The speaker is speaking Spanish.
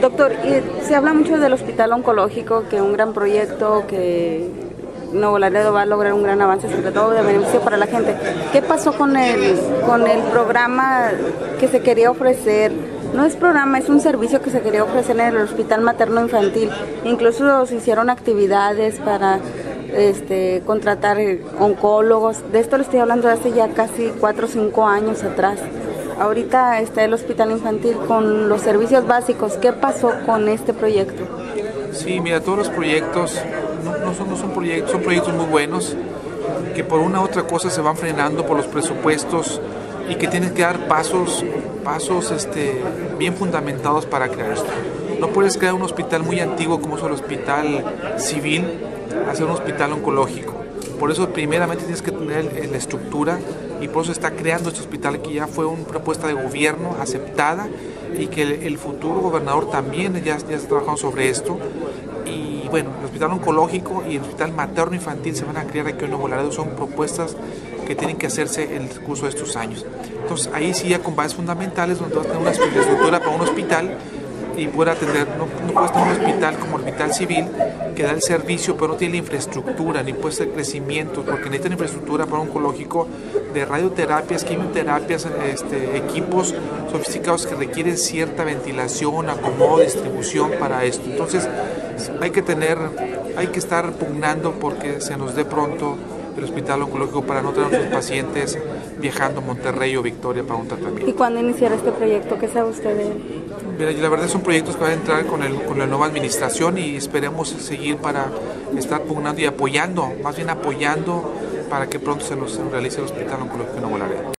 Doctor, se habla mucho del hospital oncológico, que un gran proyecto, que Nuevo Laredo va a lograr un gran avance, sobre todo de beneficio para la gente. ¿Qué pasó con el, con el programa que se quería ofrecer? No es programa, es un servicio que se quería ofrecer en el hospital materno infantil. Incluso se hicieron actividades para este, contratar oncólogos. De esto le estoy hablando de hace ya casi cuatro o cinco años atrás. Ahorita está el hospital infantil con los servicios básicos. ¿Qué pasó con este proyecto? Sí, mira, todos los proyectos no, son, no son proyectos, son proyectos muy buenos que por una u otra cosa se van frenando por los presupuestos y que tienen que dar pasos, pasos este, bien fundamentados para crear esto. No puedes crear un hospital muy antiguo como es el hospital civil, hacer un hospital oncológico. Por eso primeramente tienes que tener la estructura y por eso está creando este hospital que ya fue una propuesta de gobierno aceptada y que el, futuro gobernador también ya, ya está trabajando sobre esto. Y bueno, el hospital oncológico y el hospital materno infantil se van a crear aquí en Nuevo Laredo, son propuestas que tienen que hacerse en el curso de estos años. Entonces ahí sí ya con bases fundamentales donde vas a tener una estructura para un hospital y poder atender, no, no puedes tener un hospital como el hospital civil que da el servicio pero no tiene la infraestructura ni puede ser crecimiento porque necesitan infraestructura para un oncológico de radioterapias, quimioterapias, este, equipos sofisticados que requieren cierta ventilación, acomodo, distribución para esto. Entonces hay que tener, hay que estar pugnando porque se nos dé pronto el hospital oncológico para no tener a nuestros pacientes viajando a Monterrey o Victoria para un tratamiento. ¿Y cuándo iniciará este proyecto? ¿Qué sabe usted de él? Mira, la verdad son proyectos que van a entrar con, el, con la nueva administración y esperemos seguir para estar pugnando y apoyando, más bien apoyando para que pronto se los realice el Hospital Oncológico de Nuevo Laredo.